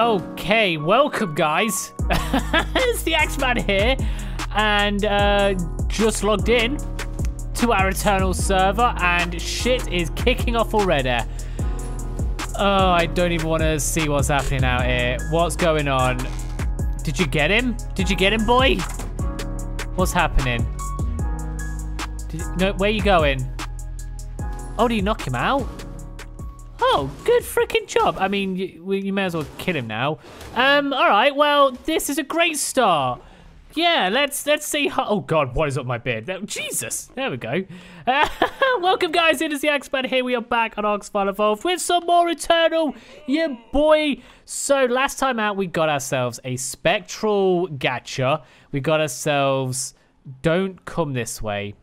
Okay, welcome guys. it's the Axeman here, and uh, just logged in to our Eternal server, and shit is kicking off already. Oh, I don't even want to see what's happening out here. What's going on? Did you get him? Did you get him, boy? What's happening? Did, no, where you going? Oh, did you knock him out? Oh, good freaking job. I mean, you, you may as well kill him now. Um, all right. Well, this is a great start. Yeah, let's let's see how. Oh God, what is up my beard? Jesus, there we go. Uh, welcome, guys. It is the Axeman here. We are back on Survival Evolved with some more Eternal. Yeah, boy. So last time out, we got ourselves a Spectral Gacha. We got ourselves. Don't come this way.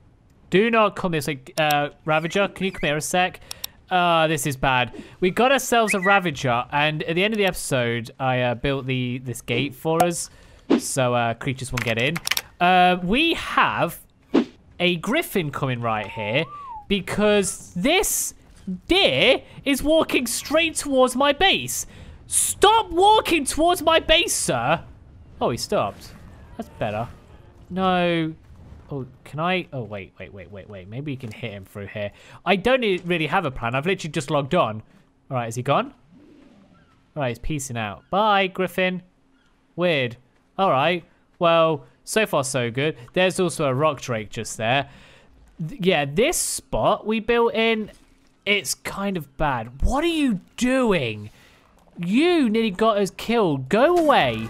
Do not come this way. Uh, Ravager, can you come here a sec? Uh, this is bad. We got ourselves a Ravager, and at the end of the episode, I uh, built the this gate for us, so uh, creatures won't get in. Uh, we have a Griffin coming right here, because this deer is walking straight towards my base. Stop walking towards my base, sir. Oh, he stopped. That's better. No, Oh, can I? Oh, wait, wait, wait, wait, wait. Maybe you can hit him through here. I don't really have a plan. I've literally just logged on. All right, is he gone? All right, he's piecing out. Bye, Griffin. Weird. All right. Well, so far so good. There's also a rock drake just there. Th yeah, this spot we built in, it's kind of bad. What are you doing? You nearly got us killed. Go away.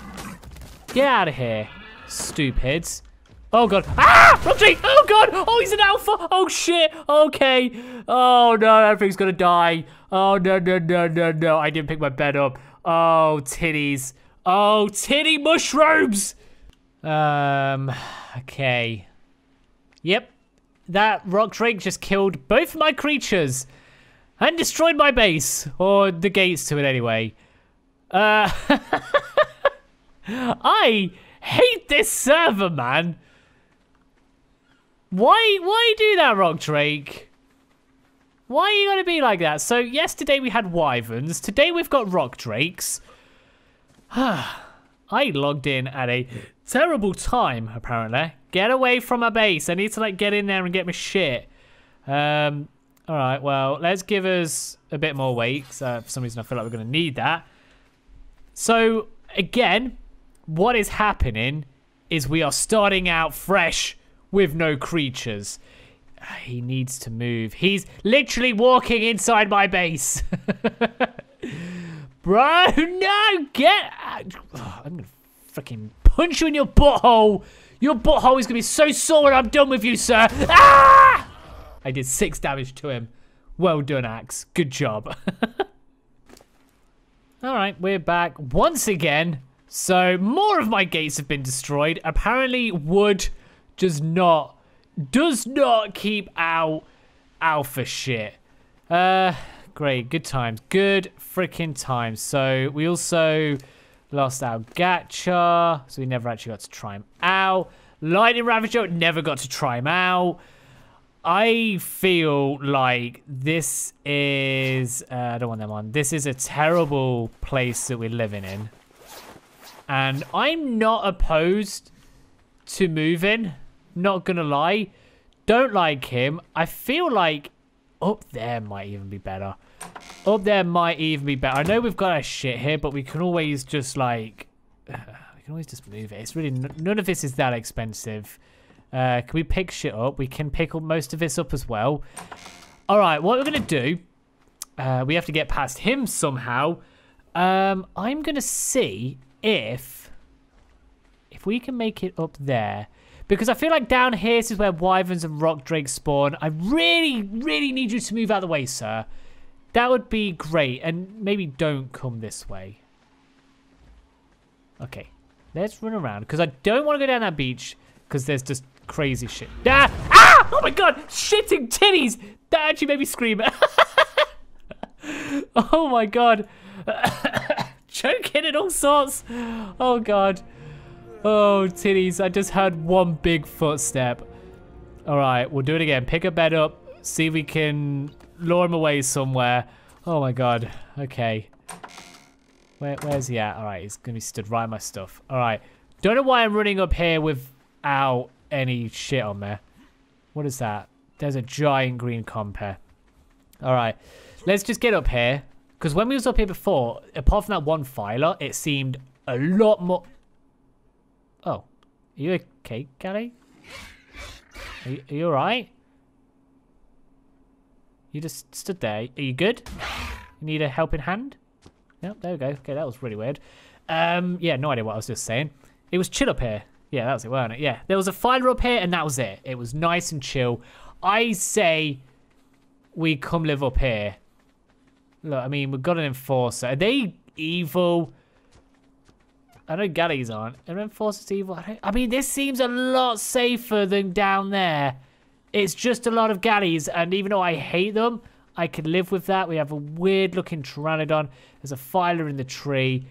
Get out of here, stupids. Oh god. Ah! Roxy! Oh god! Oh, he's an alpha! Oh shit! Okay. Oh no, everything's gonna die. Oh no, no, no, no, no. I didn't pick my bed up. Oh, titties. Oh, titty mushrooms! Um, okay. Yep. That rock drake just killed both of my creatures and destroyed my base. Or the gates to it anyway. Uh, I hate this server, man. Why why do that, Rock Drake? Why are you going to be like that? So yesterday we had wyverns. Today we've got rock drakes. I logged in at a terrible time, apparently. Get away from my base. I need to, like, get in there and get my shit. Um, all right, well, let's give us a bit more weight. Uh, for some reason, I feel like we're going to need that. So, again, what is happening is we are starting out fresh with no creatures. He needs to move. He's literally walking inside my base. Bro, no, get out. I'm gonna freaking punch you in your butthole. Your butthole is gonna be so sore when I'm done with you, sir. Ah! I did six damage to him. Well done, Axe. Good job. All right, we're back once again. So more of my gates have been destroyed. Apparently wood does not does not keep out alpha shit. Uh, great, good times, good freaking times. So we also lost our gacha, so we never actually got to try him out. Lightning Ravager never got to try him out. I feel like this is, uh, I don't want them on. This is a terrible place that we're living in. And I'm not opposed to moving. Not gonna lie. Don't like him. I feel like up there might even be better. Up there might even be better. I know we've got our shit here, but we can always just like... Uh, we can always just move it. It's really... None of this is that expensive. Uh, can we pick shit up? We can pick up most of this up as well. All right, what we're going to do... Uh, we have to get past him somehow. Um, I'm going to see if... If we can make it up there... Because I feel like down here is where wyverns and rock drakes spawn. I really, really need you to move out of the way, sir. That would be great. And maybe don't come this way. Okay. Let's run around. Because I don't want to go down that beach. Because there's just crazy shit. Ah! ah! Oh my god! Shitting titties! That actually made me scream. oh my god. Choking and all sorts. Oh god. Oh, titties. I just heard one big footstep. All right, we'll do it again. Pick a bed up. See if we can lure him away somewhere. Oh my god. Okay. Where, where's he at? All right, he's going to be stood right my stuff. All right. Don't know why I'm running up here without any shit on there. What is that? There's a giant green compy. All right. Let's just get up here. Because when we was up here before, apart from that one thyla, it seemed a lot more... Oh. Are you okay, Gally? Are you, are you alright? You just stood there. Are you good? You need a helping hand? Yep, there we go. Okay, that was really weird. Um, yeah, no idea what I was just saying. It was chill up here. Yeah, that was it, wasn't it? Yeah, there was a fire up here, and that was it. It was nice and chill. I say we come live up here. Look, I mean, we've got an enforcer. Are they evil? I know galleys aren't. Are enforcers evil? I, I mean, this seems a lot safer than down there. It's just a lot of galleys, and even though I hate them, I can live with that. We have a weird-looking pteranodon. There's a thyla in the tree.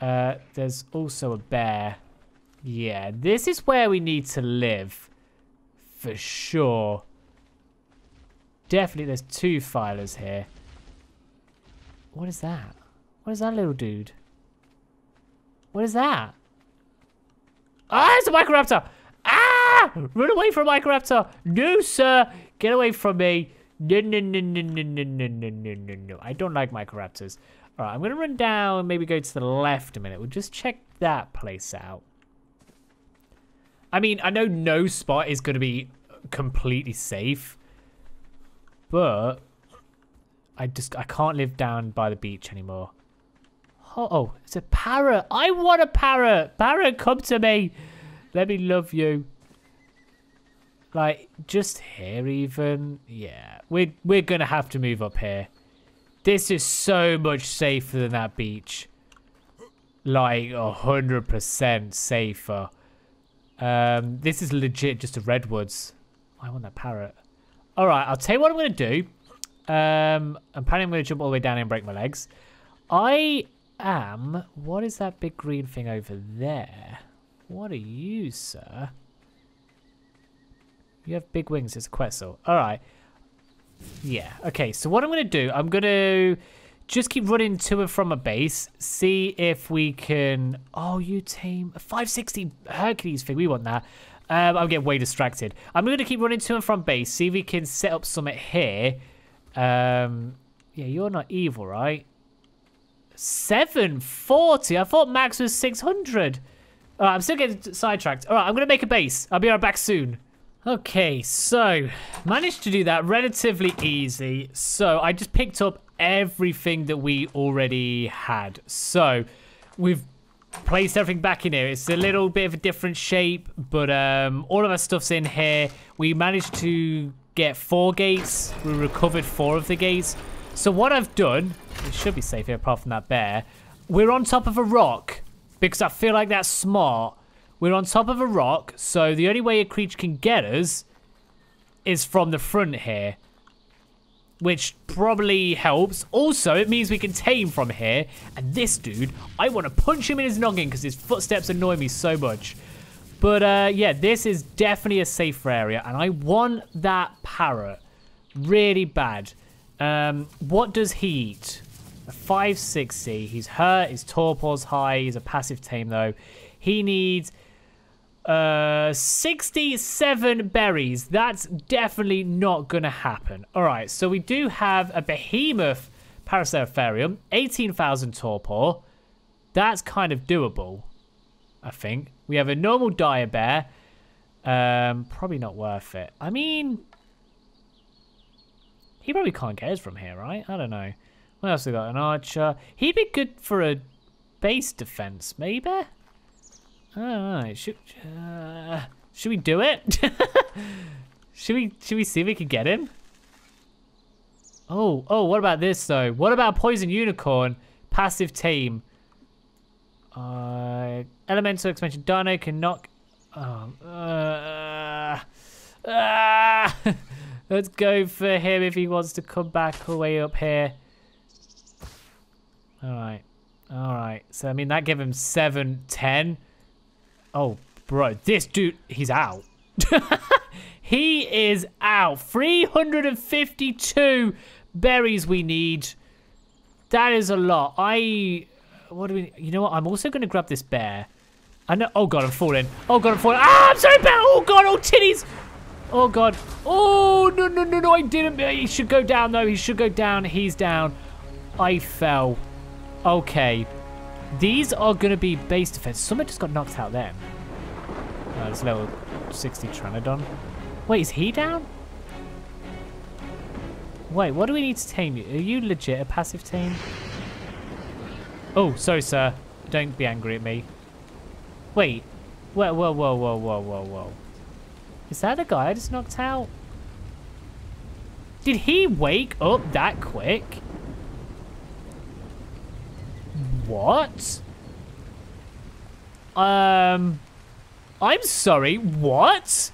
Uh, there's also a bear. Yeah, this is where we need to live. For sure. Definitely there's two thylas here. What is that? What is that little dude? What is that? Ah, it's a Microraptor! Ah! Run away from Microraptor! No, sir! Get away from me! No, no, no, no, no, no, no, no, no, no, no. I don't like Microraptors. Alright, I'm to run down maybe go to the left a minute. We'll just check that place out. I mean, I know no spot is to be completely safe. But I just I can't live down by the beach anymore. Oh, oh, it's a parrot. I want a parrot. Parrot, come to me. Let me love you. Like, just here even. Yeah, we're, we're going to have to move up here. This is so much safer than that beach. Like, 100% safer. Um, this is legit just a redwoods. I want that parrot. All right, I'll tell you what I'm going to do. Um, I'm planning I'm going to jump all the way down and break my legs. I am... What is that big green thing over there? What are you, sir? You have big wings. It's a Quetzal. All right. Yeah. Okay, so what I'm going to do, I'm going to just keep running to and from a base. See if we can... Oh, you tame... 560 Hercules thing. We want that. Um, I'm getting way distracted. I'm going to keep running to and from base. See if we can set up something here. Um, yeah, you're not evil, right? 740? I thought max was 600. All right, I'm still getting sidetracked. All right, I'm going to make a base. I'll be right back soon. Okay, so managed to do that relatively easy. So I just picked up everything that we already had. So we've placed everything back in here. It's a little bit of a different shape, but um, all of our stuff's in here. We managed to get four gates. We recovered four of the gates. So what I've done, it should be safe here apart from that bear. We're on top of a rock because I feel like that's smart. We're on top of a rock, so the only way a creature can get us is from the front here which probably helps. Also, it means we can tame from here. And this dude, I want to punch him in his noggin because his footsteps annoy me so much. But uh, yeah, this is definitely a safer area. And I want that parrot really bad. Um, what does he eat? A 560. He's hurt. His torpor's high. He's a passive tame, though. He needs uh, 67 berries. That's definitely not going to happen. All right, so we do have a behemoth Paraceratherium, 18,000 torpor. That's kind of doable, I think. We have a normal dire bear. Um, probably not worth it. I mean, he probably can't get us from here, right? I don't know. What else we got? An archer. He'd be good for a base defense, maybe? Should, uh, should we do it? should we should we see if we can get him? Oh, oh, what about this though? What about Poison Unicorn? Passive team. Uh, elemental expansion. Dino can knock. Oh, uh, uh, let's go for him if he wants to come back all the way up here. All right, all right. So I mean that gave him seven, ten. Oh, bro, this dude, he's out. he is out. 352 berries we need. That is a lot. I what do we? You know what? I'm also going to grab this bear. I know. Oh god, I'm falling. Oh god, I'm falling. Ah, I'm sorry, bear. Oh god, oh titties. Oh god. Oh no no no no! I didn't. He should go down though. He should go down. He's down. I fell. Okay. These are going to be base defense. Someone just got knocked out then. Oh, uh, it's level 60 Pteranodon. Wait, is he down? Wait, what do we need to tame you? Are you legit a passive tame? Oh, sorry, sir. Don't be angry at me. Wait. Whoa, whoa, whoa, whoa, whoa, whoa, whoa. Is that the guy I just knocked out? Did he wake up that quick? What? Um, I'm sorry, what?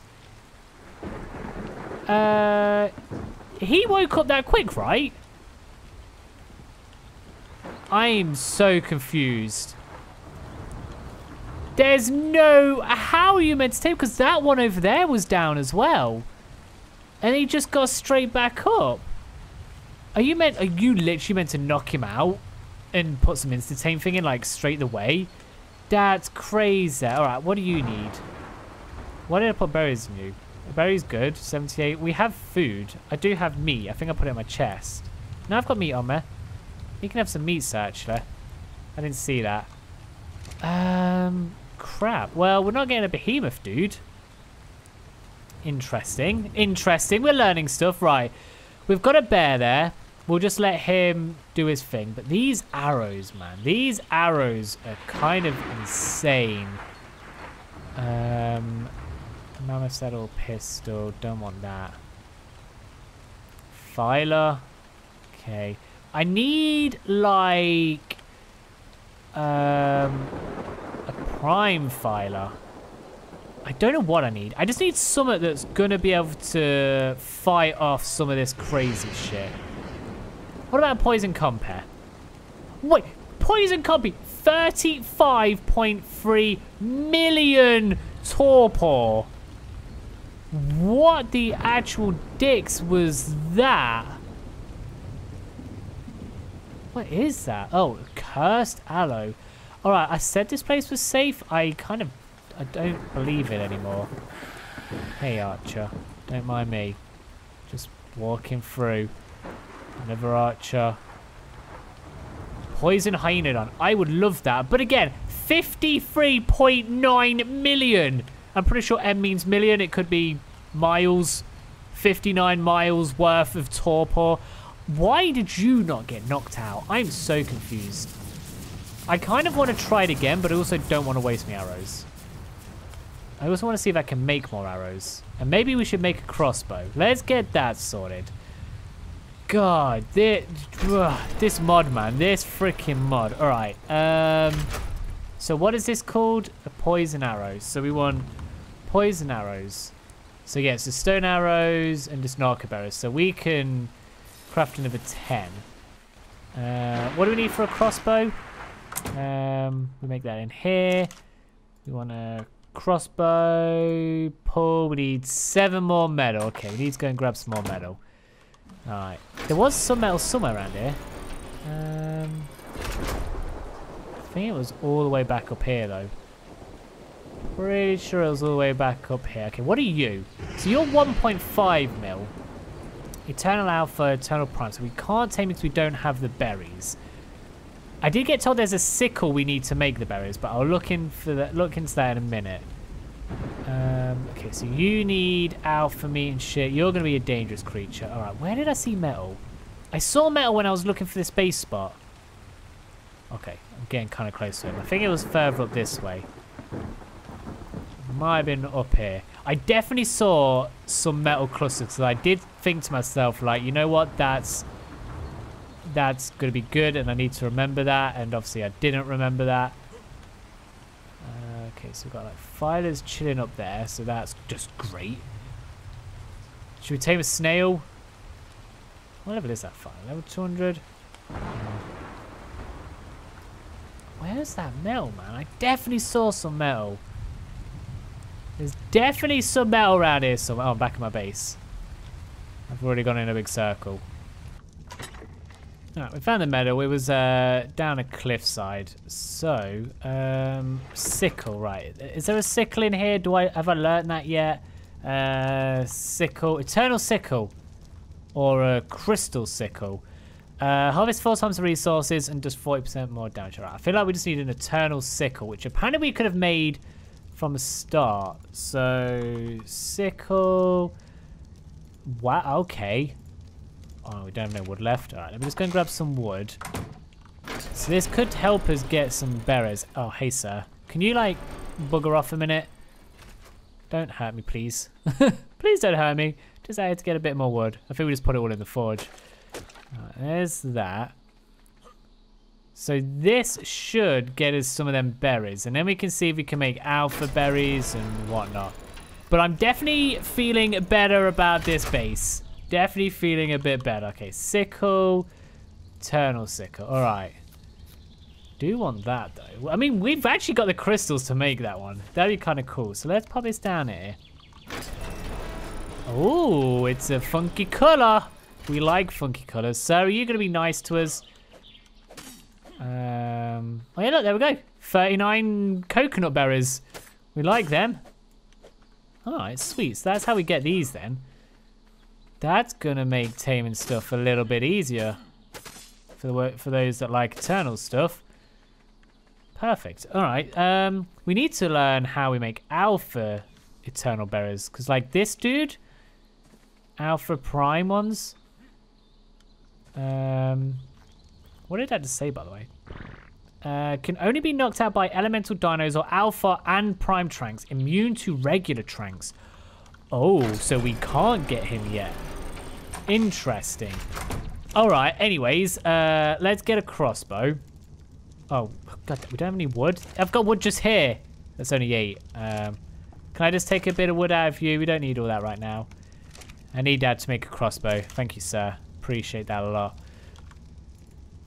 Uh, he woke up that quick, right? I'm so confused. There's no... How are you meant to take... Because that one over there was down as well. And he just got straight back up. Are you meant... Are you literally meant to knock him out? And put some instant tame thing in, like, straight away? That's crazy. Alright, what do you need? Why did I put berries in you? Berries good. 78. We have food. I do have meat. I think I put it in my chest. Now I've got meat on me. You can have some meat, sir, actually. I didn't see that. Um, crap. Well, we're not getting a behemoth, dude. Interesting. Interesting. We're learning stuff. Right. We've got a bear there. We'll just let him do his thing. But these arrows, man. These arrows are kind of insane. Um, mammoth saddle pistol. Don't want that. Thyla. Okay. I need, like, um, a prime thyla. I don't know what I need. I just need something that's going to be able to fight off some of this crazy shit. What about poison compy? Wait, poison compy 35.3 million torpor. What the actual dicks was that? What is that? Oh, cursed aloe. Alright, I said this place was safe. I kind of... I don't believe it anymore. Hey, Archer. Don't mind me. Just walking through. Another Archer. Poison Hyaenodon. I would love that. But again, 53.9 million. I'm pretty sure M means million. It could be miles. 59 miles worth of torpor. Why did you not get knocked out? I'm so confused. I kind of want to try it again, but I also don't want to waste my arrows. I also want to see if I can make more arrows. And maybe we should make a crossbow. Let's get that sorted. God, this, ugh, this mod, man. This freaking mod. All right. Um, so what is this called? A poison arrows. So we want poison arrows. So yeah, so stone arrows and just narco arrows. So we can craft another 10. Uh, what do we need for a crossbow? Um, we make that in here. We want a crossbow pull. We need seven more metal. Okay, we need to go and grab some more metal. Alright. There was some metal somewhere around here. Um, I think it was all the way back up here, though. Pretty sure it was all the way back up here. Okay, what are you? So you're 1.5 mil. Eternal Alpha, Eternal Prime. So we can't tame it because we don't have the berries. I did get told there's a sickle we need to make the berries, but I'll look in for that. Look into that in a minute. Um, okay, so you need alpha meat and shit. You're going to be a dangerous creature. All right, where did I see metal? I saw metal when I was looking for this base spot. Okay, I'm getting kind of close to him. I think it was further up this way. Might have been up here. I definitely saw some metal clusters. So I did think to myself, like, you know what? That's that's going to be good, and I need to remember that. And obviously, I didn't remember that. Okay, so we've got like fighters chilling up there, so that's just great. Should we tame a snail? What level is that fire? Level 200? Where's that metal, man? I definitely saw some metal. There's definitely some metal around here somewhere. Oh, I'm back in my base. I've already gone in a big circle. We found the meadow. It was uh, down a cliffside. So, um, sickle, right. Is there a sickle in here? Do I have I learned that yet? Uh, sickle, eternal sickle, or a crystal sickle. Uh, harvest four times the resources and does 40% more damage. Right, I feel like we just need an eternal sickle, which apparently we could have made from the start. So, sickle. Wow, okay. Oh, we don't have no wood left. All right, let me just go and grab some wood. So this could help us get some berries. Oh, hey, sir. Can you, like, bugger off a minute? Don't hurt me, please. please don't hurt me. Just I had to get a bit more wood. I think we just put it all in the forge. There's that. So this should get us some of them berries. And then we can see if we can make alpha berries and whatnot. But I'm definitely feeling better about this base. Definitely feeling a bit better. Okay, sickle, eternal sickle. All right. Do want that though. I mean, we've actually got the crystals to make that one. That'd be kind of cool. So let's pop this down here. Oh, it's a funky color. We like funky colors. So are you going to be nice to us? Um, oh yeah, look, there we go. 39 coconut berries. We like them. All right, sweet. So that's how we get these then. That's gonna make taming stuff a little bit easier for the for those that like eternal stuff. Perfect. All right. Um, we need to learn how we make alpha eternal berries because, like this dude, alpha prime ones. Um, what did that just say, by the way? Uh, can only be knocked out by elemental dinos or alpha and prime tranks, immune to regular tranks. Oh, so we can't get him yet. Interesting. All right, anyways, uh, let's get a crossbow. Oh, God, we don't have any wood. I've got wood just here. That's only eight. Um, can I just take a bit of wood out of you? We don't need all that right now. I need that to make a crossbow. Thank you, sir. Appreciate that a lot.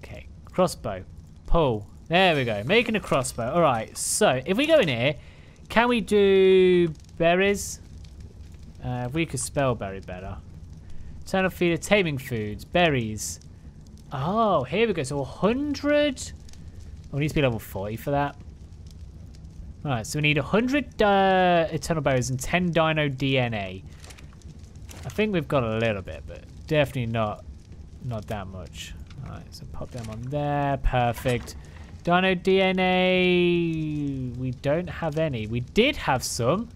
Okay, crossbow. Pull. There we go. Making a crossbow. All right, so if we go in here, can we do berries? Uh, we could spell berry better. Eternal feeder, taming foods, berries. Oh, here we go. So 100. Oh, we need to be level 40 for that. Alright, so we need 100 uh, eternal berries and 10 dino DNA. I think we've got a little bit, but definitely not not that much. Alright, so pop them on there. Perfect. Dino DNA, we don't have any. We did have some.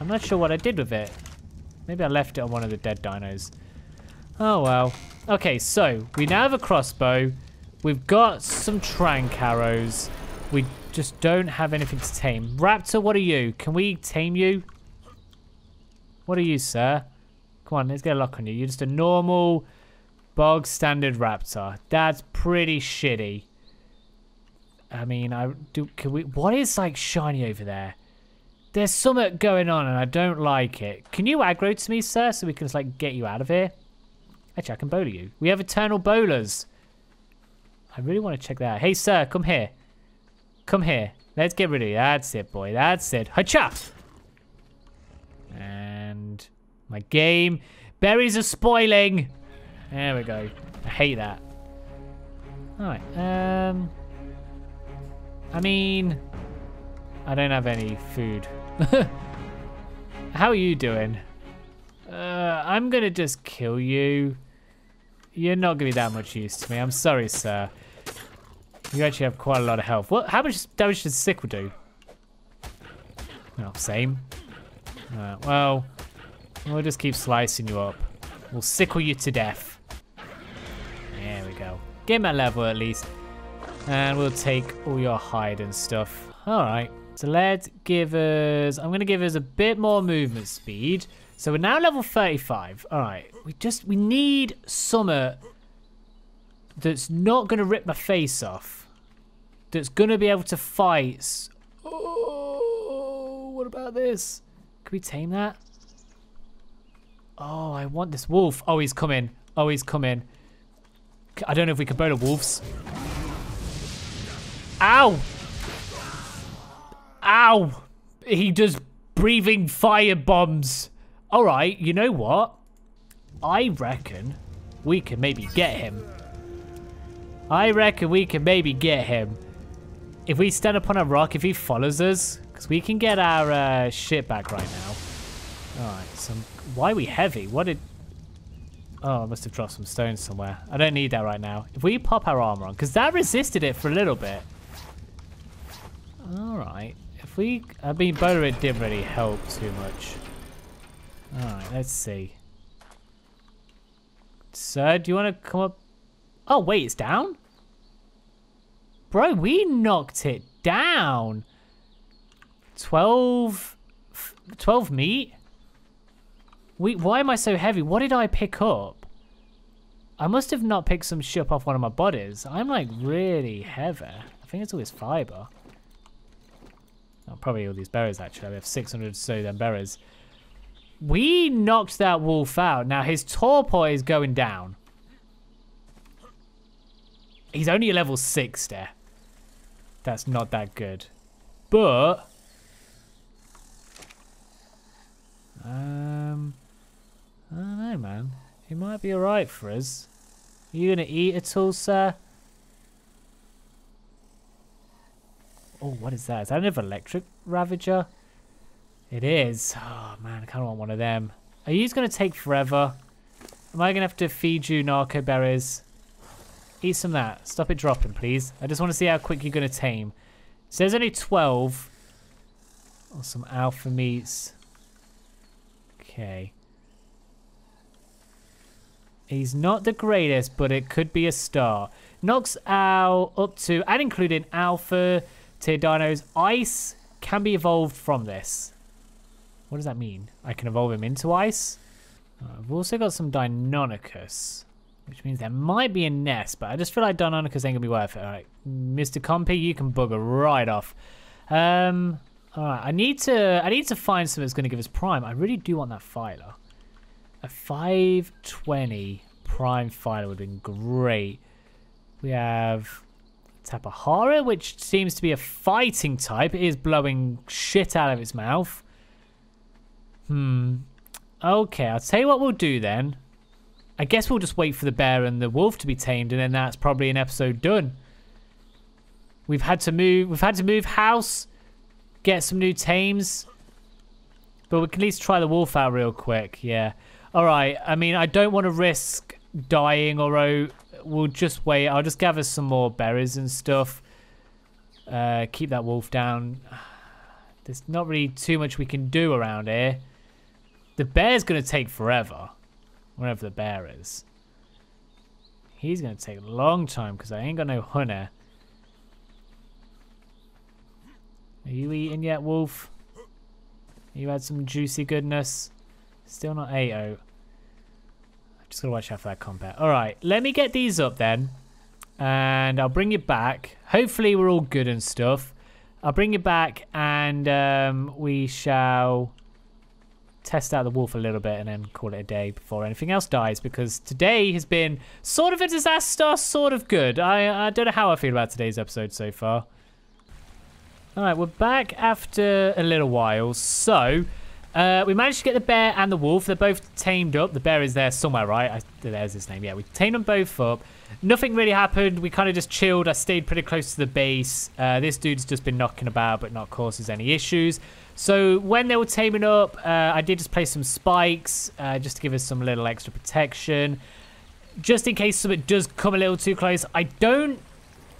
I'm not sure what I did with it. Maybe I left it on one of the dead dinos. Oh, well. Okay, so we now have a crossbow. We've got some trank arrows. We just don't have anything to tame. Raptor, what are you? Can we tame you? What are you, sir? Come on, let's get a lock on you. You're just a normal, bog standard raptor. That's pretty shitty. I mean, I do. Can we? What is like shiny over there? There's something going on and I don't like it. Can you aggro to me, sir, so we can just, like, get you out of here? Actually, I can bola you. We have eternal bolas. I really want to check that out. Hey, sir, come here. Come here. Let's get rid of you. That's it, boy. That's it. Hacha! And my game. Berries are spoiling. There we go. I hate that. Alright, um... I mean... I don't have any food. How are you doing? Uh, I'm gonna just kill you. You're not gonna be that much use to me. I'm sorry, sir. You actually have quite a lot of health. What? How much damage does sickle do? Well, same. Uh, well, we'll just keep slicing you up. We'll sickle you to death. There we go. Get my level at least. And we'll take all your hide and stuff. All right. So let's give us, I'm going to give us a bit more movement speed. So we're now level 35. All right. We just, we need summer that's not going to rip my face off. That's going to be able to fight. Oh, what about this? Can we tame that? Oh, I want this wolf. Oh, he's coming. Oh, he's coming. I don't know if we can burn the wolves. Ow! Ow! He does breathing fire bombs. All right, you know what? I reckon we can maybe get him. I reckon we can maybe get him. If we stand up on a rock, if he follows us, because we can get our uh, shit back right now. All right, so Why are we heavy? What did... Oh, I must have dropped some stones somewhere. I don't need that right now. If we pop our armor on, because that resisted it for a little bit. All right. We... I mean, it didn't really help too much. All right, let's see. Sir, do you want to come up? Oh, wait, it's down? Bro, we knocked it down. 12... 12 meat? We, why am I so heavy? What did I pick up? I must have not picked some shit off one of my bodies. I'm like really heavy. I think it's all fiber. Oh, probably all these berries actually. We have 600 so then berries. We knocked that wolf out. Now his torpor is going down. He's only a level 6 there. That's not that good. But... Um... I don't know, man. He might be alright for us. Are you going to eat at all, sir? Oh, what is that? Is that another electric ravager? It is. Oh, man, I kind of want one of them. Are you going to take forever? Am I going to have to feed you narco berries? Eat some of that. Stop it dropping, please. I just want to see how quick you're going to tame. So there's only 12. Oh, some alpha meats. Okay. He's not the greatest, but it could be a star. Knocks out up to, and including alpha tier dinos. Ice can be evolved from this. What does that mean? I can evolve him into ice? Uh, I've also got some Deinonychus, which means there might be a nest, but I just feel like Deinonychus ain't gonna be worth it. All right, Mr. Compy, you can bugger right off. Um, all right, I need to, I need to find something that's gonna give us prime. I really do want that thyla. A 520 prime filer would have been great. We have Tapejara, which seems to be a fighting type. Is blowing shit out of its mouth. Hmm. Okay, I'll tell you what we'll do then. I guess we'll just wait for the bear and the wolf to be tamed, and then that's probably an episode done. We've had to move. We've had to move house, get some new tames, but we can at least try the wolf out real quick. Yeah. All right. I mean, I don't want to risk dying, or we'll just wait. I'll just gather some more berries and stuff. Uh, keep that wolf down. There's not really too much we can do around here. The bear's going to take forever. Wherever the bear is. He's going to take a long time because I ain't got no honey. Are you eating yet, wolf? You had some juicy goodness? Still not 8 Just gotta watch out for that combat. Alright, let me get these up then. And I'll bring you back. Hopefully we're all good and stuff. I'll bring you back and um, we shall test out the wolf a little bit and then call it a day before anything else dies because today has been sort of a disaster, sort of good. I, I don't know how I feel about today's episode so far. All right, we're back after a little while. So, uh, we managed to get the bear and the wolf. They're both tamed up. The bear is there somewhere, right? I, there's his name. Yeah, we tamed them both up. Nothing really happened. We kind of just chilled. I stayed pretty close to the base. Uh, this dude's just been knocking about, but not causes any issues. So when they were taming up, uh, I did just place some spikes uh, just to give us some little extra protection. Just in case something does come a little too close. I don't,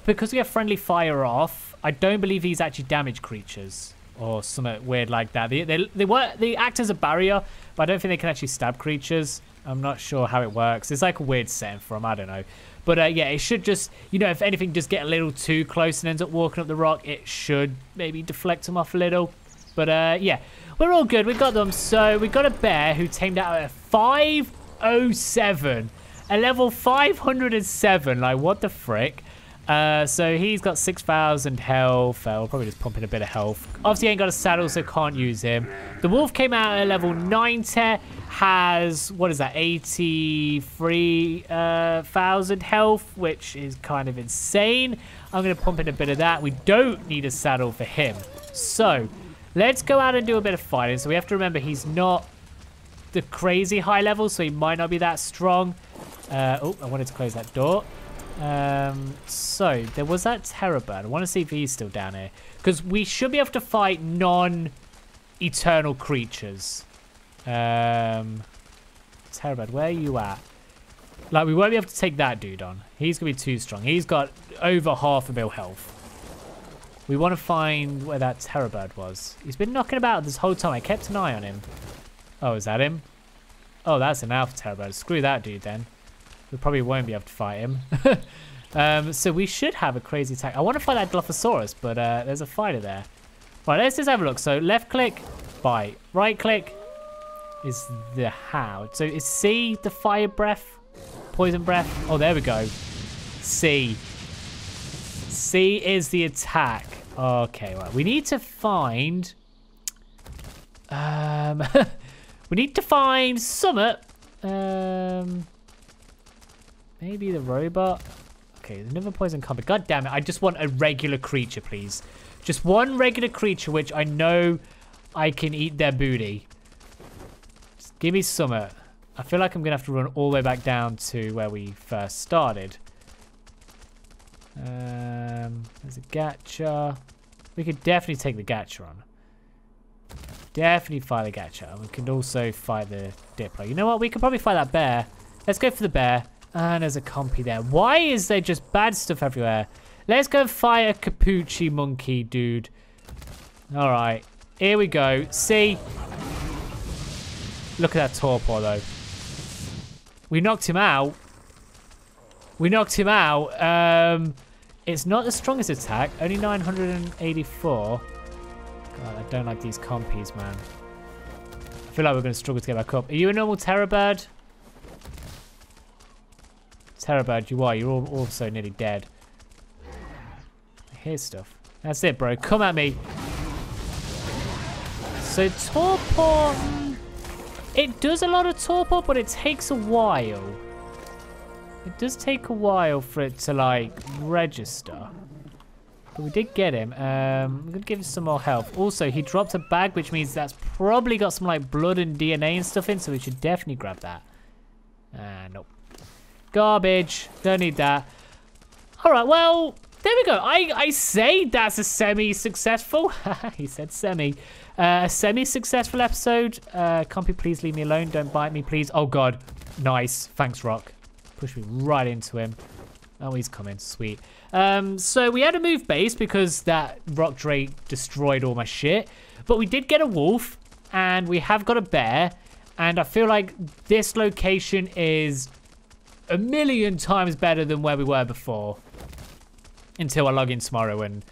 because we have friendly fire off, I don't believe these actually damage creatures or something weird like that. They, they, they, work, they act as a barrier, but I don't think they can actually stab creatures. I'm not sure how it works. It's like a weird setting for them. I don't know. But uh, yeah, it should just, you know, if anything just get a little too close and ends up walking up the rock, it should maybe deflect them off a little. But uh, yeah, we're all good. We got them. So we got a bear who tamed out at 507. A level 507. Like, what the frick? Uh, so he's got 6,000 health. Uh, we'll probably just pump in a bit of health. Obviously, ain't got a saddle, so can't use him. The wolf came out at level 90. Has, what is that, 83,000 uh, health, which is kind of insane. I'm going to pump in a bit of that. We don't need a saddle for him. So, let's go out and do a bit of fighting. So we have to remember he's not the crazy high level, so he might not be that strong. Uh, oh, I wanted to close that door. Um, so there was that terror bird. I want to see if he's still down here because we should be able to fight non-eternal creatures. Um, where are you at? Like we won't be able to take that dude on. He's gonna be too strong. He's got over half a mil health. We want to find where that terror bird was. He's been knocking about this whole time. I kept an eye on him. Oh, is that him? Oh, that's an alpha terror bird. Screw that dude then. We probably won't be able to fight him. um, so we should have a crazy attack. I want to fight that Dilophosaurus, but uh, there's a fighter there. Right, let's just have a look. So left click, bite. Right click is the how. So is C the fire breath? Poison breath? Oh, there we go. C. C is the attack. Okay, right. We need to find... Um, we need to find Summit. Um, maybe the robot. Okay, another poison combat. God damn it. I just want a regular creature, please. Just one regular creature, which I know I can eat their booty. Just give me Summit. I feel like I'm going to have to run all the way back down to where we first started. Um, there's a gacha. We could definitely take the gacha on. Definitely fight the gacha. We can also fight the diplo. You know what? We could probably fight that bear. Let's go for the bear. And there's a compy there. Why is there just bad stuff everywhere? Let's go fire capucci monkey, dude. All right. Here we go. See? Look at that torpor, though. We knocked him out. We knocked him out. Um, it's not the strongest attack. Only 984. God, I don't like these compies, man. I feel like we're going to struggle to get back up. Are you a normal terror bird? Terror bird, you are. You're also nearly dead. Here's stuff. That's it, bro. Come at me. So torpor... It does a lot of torpor, but it takes a while. It does take a while for it to, like, register. But we did get him. Um, I'm going to give him some more health. Also, he dropped a bag, which means that's probably got some, like, blood and DNA and stuff in, so we should definitely grab that. Garbage. Don't need that. All right, well, there we go. I, I say that's a semi-successful. he said semi. Uh, a semi-successful episode. Uh, Compy, please leave me alone. Don't bite me, please. Oh, God. Nice. Thanks, Rock. Push me right into him. Oh, he's coming. Sweet. Um, so we had to move base because that rock drake destroyed all my shit. But we did get a wolf and we have got a bear. And I feel like this location is a million times better than where we were before. Until I log in tomorrow and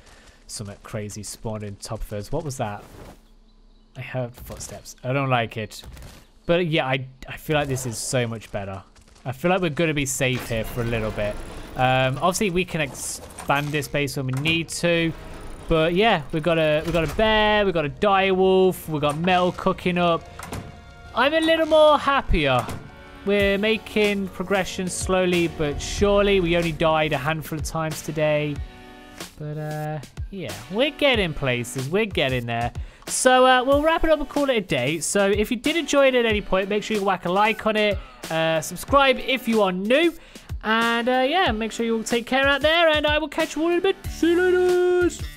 something crazy spawned in top of us. What was that? I heard footsteps. I don't like it. But yeah, I, I feel like this is so much better. I feel like we're going to be safe here for a little bit. Um, obviously, we can expand this base when we need to. But yeah, we've got a we got a bear, we've got a dire wolf, we've got metal cooking up. I'm a little more happier. We're making progression slowly but surely. We only died a handful of times today. But uh, yeah, we're getting places. We're getting there. So uh, we'll wrap it up and call it a day. So if you did enjoy it at any point, make sure you whack a like on it. Uh, subscribe if you are new. And uh, yeah, make sure you all take care out there. And I will catch you all in a bit. See you later.